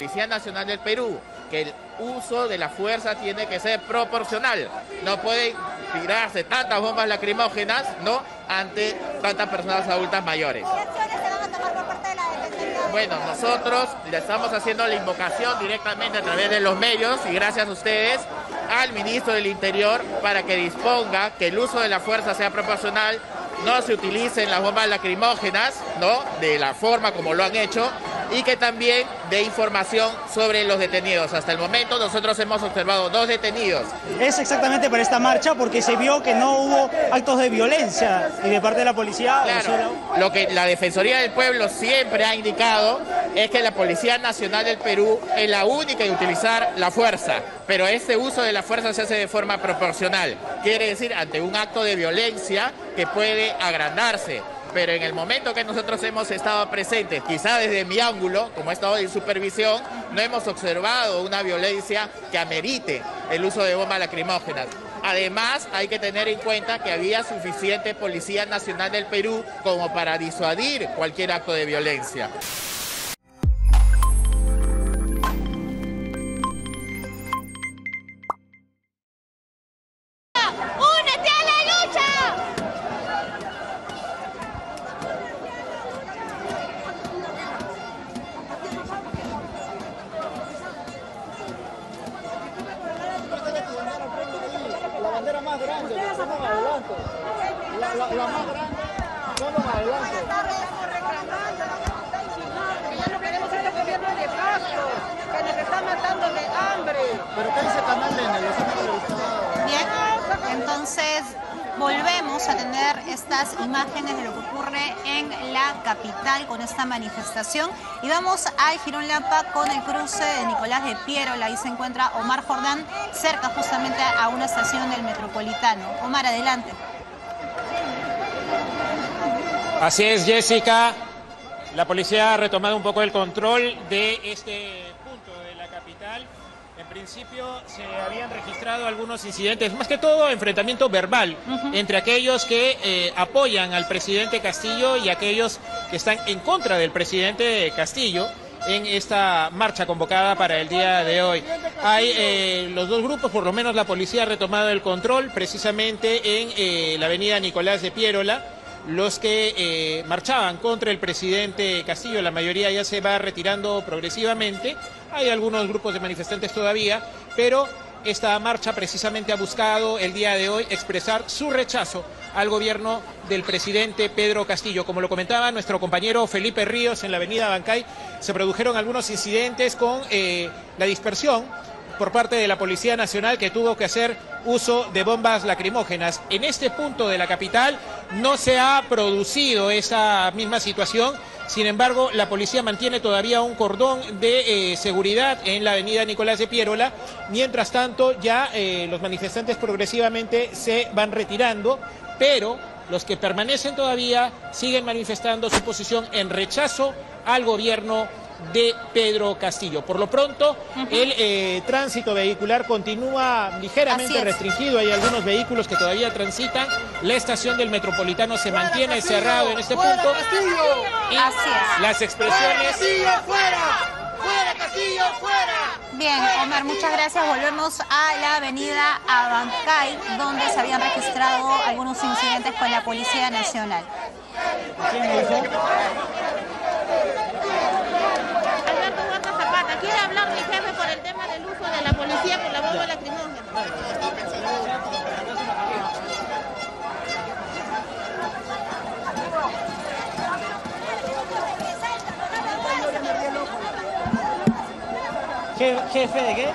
Policía Nacional del Perú que el uso de la fuerza tiene que ser proporcional. No pueden tirarse tantas bombas lacrimógenas, ¿no? Ante tantas personas adultas mayores. ¿Qué acciones se van a tomar por parte de la Defensoría? Bueno, nosotros le estamos haciendo la invocación directamente a través de los medios y gracias a ustedes al ministro del Interior para que disponga que el uso de la fuerza sea proporcional, no se utilicen las bombas lacrimógenas, ¿no? De la forma como lo han hecho y que también dé información sobre los detenidos. Hasta el momento nosotros hemos observado dos detenidos. Es exactamente para esta marcha porque se vio que no hubo actos de violencia y de parte de la policía. Claro, lo que la Defensoría del Pueblo siempre ha indicado es que la Policía Nacional del Perú es la única en utilizar la fuerza, pero este uso de la fuerza se hace de forma proporcional. Quiere decir, ante un acto de violencia que puede agrandarse pero en el momento que nosotros hemos estado presentes, quizá desde mi ángulo, como he estado en supervisión, no hemos observado una violencia que amerite el uso de bombas lacrimógenas. Además, hay que tener en cuenta que había suficiente Policía Nacional del Perú como para disuadir cualquier acto de violencia. La, más grande, solo más adelante. Ya no queremos este gobierno de paso, que nos está matando de hambre. Pero ¿qué dice Canal N? Los hemos entrevistado. Bien, entonces volvemos a tener estas imágenes de lo que ocurre en la capital con esta manifestación y vamos al Girón Lampa con el cruce de Nicolás de Piérola. Ahí se encuentra Omar Jordán cerca justamente a una estación del Metropolitano. Omar, adelante. Así es, Jessica. La policía ha retomado un poco el control de este punto de la capital. En principio se habían registrado algunos incidentes, más que todo enfrentamiento verbal entre aquellos que eh, apoyan al presidente Castillo y aquellos que están en contra del presidente Castillo en esta marcha convocada para el día de hoy. Hay eh, los dos grupos, por lo menos la policía ha retomado el control precisamente en eh, la avenida Nicolás de Piérola los que eh, marchaban contra el presidente Castillo, la mayoría ya se va retirando progresivamente, hay algunos grupos de manifestantes todavía, pero esta marcha precisamente ha buscado el día de hoy expresar su rechazo al gobierno del presidente Pedro Castillo. Como lo comentaba nuestro compañero Felipe Ríos en la avenida Bancay, se produjeron algunos incidentes con eh, la dispersión por parte de la Policía Nacional que tuvo que hacer uso de bombas lacrimógenas. En este punto de la capital no se ha producido esa misma situación. Sin embargo, la policía mantiene todavía un cordón de eh, seguridad en la avenida Nicolás de Piérola. Mientras tanto, ya eh, los manifestantes progresivamente se van retirando, pero los que permanecen todavía siguen manifestando su posición en rechazo al gobierno de Pedro Castillo. Por lo pronto, el eh, tránsito vehicular continúa ligeramente restringido. Hay algunos vehículos que todavía transitan. La estación del Metropolitano se mantiene cerrado en este punto. Y Así es. las expresiones... Bien, Omar, muchas gracias. Volvemos a la avenida Abancay, donde se habían registrado algunos incidentes con la Policía Nacional. Alberto Huerta Zapata, quiere hablar mi jefe por el tema del uso de la policía con la bomba lacrimógena. Je- ¿Jefe de qué?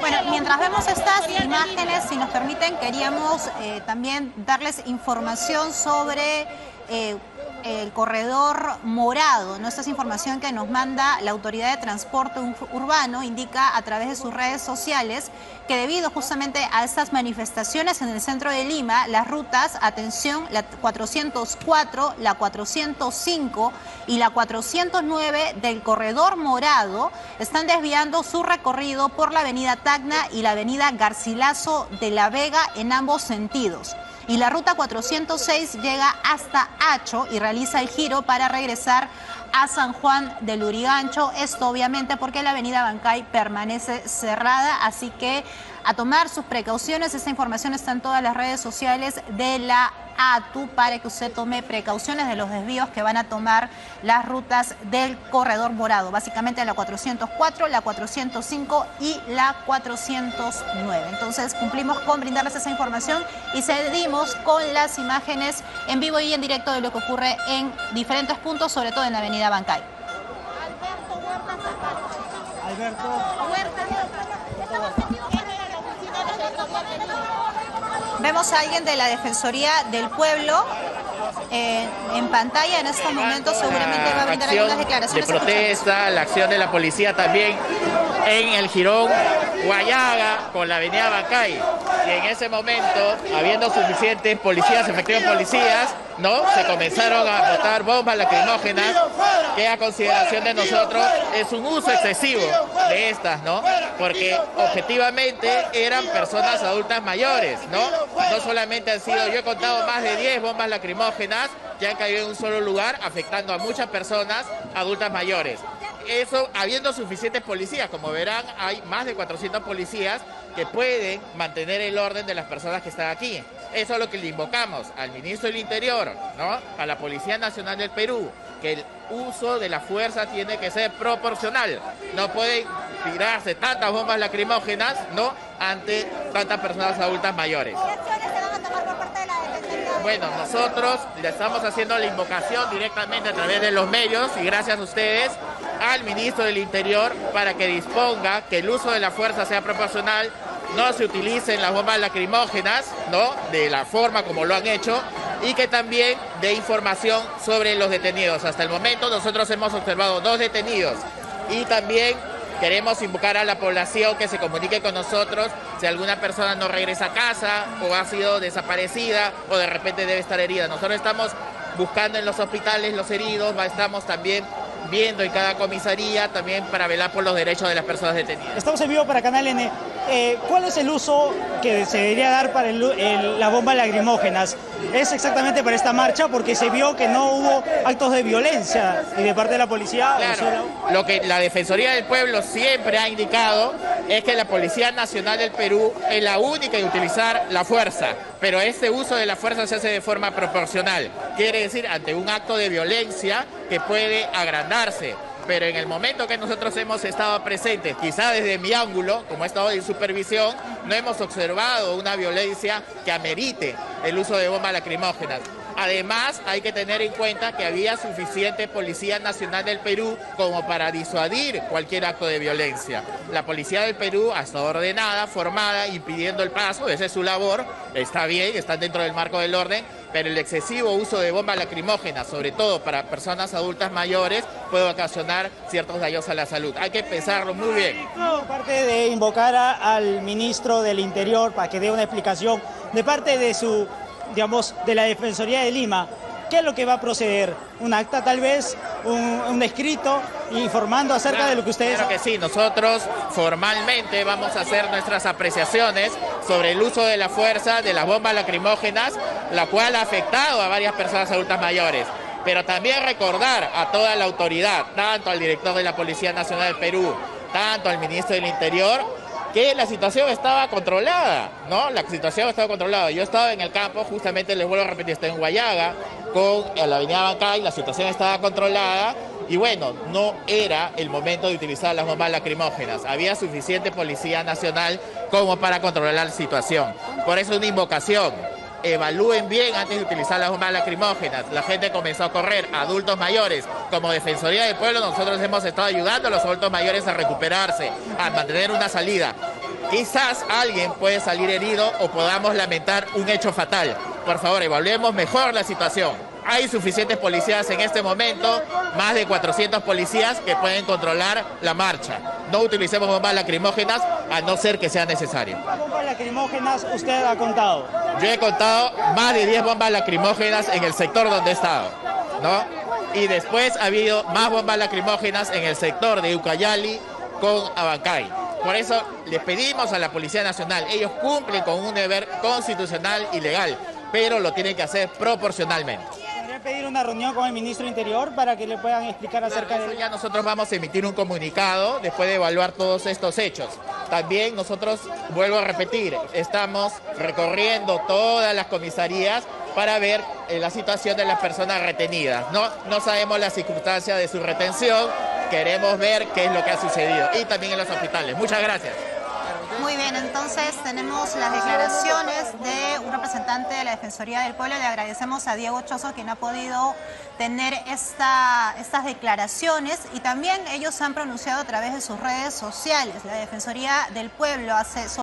Bueno, mientras vemos estas imágenes, si nos permiten, queríamos eh, también darles información sobre eh, el corredor morado. ¿no? Esta es información que nos manda la Autoridad de Transporte Ur- Urbano, indica a través de sus redes sociales que debido justamente a estas manifestaciones en el centro de Lima, las rutas, atención, la 404, la 405 y la 409 del corredor morado están desviando su recorrido por la avenida Tacna y la avenida Garcilaso de la Vega en ambos sentidos. Y la ruta 406 llega hasta Hacho y realiza el giro para regresar a San Juan del Urigancho. Esto obviamente porque la avenida Bancay permanece cerrada, así que a tomar sus precauciones. Esta información está en todas las redes sociales de la ATU para que usted tome precauciones de los desvíos que van a tomar las rutas del corredor morado, básicamente la 404, la 405 y la 409. Entonces cumplimos con brindarles esa información y seguimos con las imágenes en vivo y en directo de lo que ocurre en diferentes puntos, sobre todo en la avenida Bancay. Alberto Huerta. Alberto, Huerta. Vemos a alguien de la Defensoría del Pueblo eh, en pantalla en estos momentos, seguramente va a brindar algunas declaraciones. de protesta, la acción de la policía también en el jirón Guayaga con la avenida Bancay. Y en ese momento, habiendo suficientes policías, efectivos policías, ¿no? Se comenzaron a botar bombas lacrimógenas, que a consideración de nosotros es un uso excesivo de estas, ¿no? Porque objetivamente eran personas adultas mayores, ¿no? No solamente han sido, yo he contado más de 10 bombas lacrimógenas que han caído en un solo lugar, afectando a muchas personas adultas mayores. Eso, habiendo suficientes policías, como verán, hay más de 400 policías que pueden mantener el orden de las personas que están aquí. Eso es lo que le invocamos al ministro del Interior, ¿no? A la Policía Nacional del Perú, que el uso de la fuerza tiene que ser proporcional. No pueden tirarse tantas bombas lacrimógenas, ¿no? Ante tantas personas adultas mayores. Bueno, nosotros le estamos haciendo la invocación directamente a través de los medios y gracias a ustedes al ministro del Interior para que disponga que el uso de la fuerza sea proporcional, no se utilicen las bombas lacrimógenas, ¿no? De la forma como lo han hecho y que también dé información sobre los detenidos. Hasta el momento nosotros hemos observado dos detenidos y también queremos invocar a la población que se comunique con nosotros si alguna persona no regresa a casa o ha sido desaparecida o de repente debe estar herida. Nosotros estamos buscando en los hospitales los heridos, estamos también viendo en cada comisaría también para velar por los derechos de las personas detenidas. estamos en vivo para Canal N. Eh, ¿Cuál es el uso que se debería dar para el- el- las bombas lacrimógenas? Es exactamente para esta marcha porque se vio que no hubo actos de violencia y de parte de la policía. Claro, lo que la Defensoría del Pueblo siempre ha indicado es que la Policía Nacional del Perú es la única en utilizar la fuerza, pero este uso de la fuerza se hace de forma proporcional, quiere decir ante un acto de violencia que puede agrandarse. Pero en el momento que nosotros hemos estado presentes, quizá desde mi ángulo, como he estado en supervisión, no hemos observado una violencia que amerite el uso de bombas lacrimógenas. Además, hay que tener en cuenta que había suficiente Policía Nacional del Perú como para disuadir cualquier acto de violencia. La Policía del Perú ha estado ordenada, formada, impidiendo el paso, esa es su labor, está bien, están dentro del marco del orden, pero el excesivo uso de bombas lacrimógenas, sobre todo para personas adultas mayores, puede ocasionar ciertos daños a la salud. Hay que pensarlo muy bien. Parte de invocar al ministro del Interior para que dé una explicación de parte de su, digamos, de la Defensoría de Lima, ¿qué es lo que va a proceder? ¿Un acta tal vez? ¿Un, un escrito informando acerca de lo que ustedes... Claro que sí, nosotros formalmente vamos a hacer nuestras apreciaciones sobre el uso de la fuerza de las bombas lacrimógenas, la cual ha afectado a varias personas adultas mayores. Pero también recordar a toda la autoridad, tanto al director de la Policía Nacional del Perú, tanto al ministro del Interior, que la situación estaba controlada, ¿no? La situación estaba controlada. Yo estaba en el campo, justamente les vuelvo a repetir, estoy en Guayaga, con la avenida Bancay, la situación estaba controlada y bueno, no era el momento de utilizar las bombas lacrimógenas. Había suficiente policía nacional como para controlar la situación. Por eso una invocación. Evalúen bien antes de utilizar las bombas lacrimógenas. La gente comenzó a correr, adultos mayores. Como Defensoría del Pueblo, nosotros hemos estado ayudando a los adultos mayores a recuperarse, a mantener una salida. Quizás alguien puede salir herido o podamos lamentar un hecho fatal. Por favor, evaluemos mejor la situación. Hay suficientes policías en este momento, más de 400 policías que pueden controlar la marcha. No utilicemos bombas lacrimógenas a no ser que sea necesario. bombas lacrimógenas usted ha contado? Yo he contado más de 10 bombas lacrimógenas en el sector donde he estado, ¿no? Y después ha habido más bombas lacrimógenas en el sector de Ucayali con Abancay. Por eso les pedimos a la Policía Nacional, ellos cumplen con un deber constitucional y legal, pero lo tienen que hacer proporcionalmente. Tendría pedir una reunión con el ministro Interior para que le puedan explicar acerca Eso de... ya nosotros vamos a emitir un comunicado después de evaluar todos estos hechos. También nosotros, vuelvo a repetir, estamos recorriendo todas las comisarías para ver eh, la situación de las personas retenidas. No, no sabemos las circunstancias de su retención, queremos ver qué es lo que ha sucedido y también en los hospitales. Muchas gracias. Muy bien, entonces tenemos las declaraciones de un representante de la Defensoría del Pueblo. Le agradecemos a Diego Chozo quien ha podido tener esta, estas declaraciones y también ellos se han pronunciado a través de sus redes sociales. La Defensoría del Pueblo hace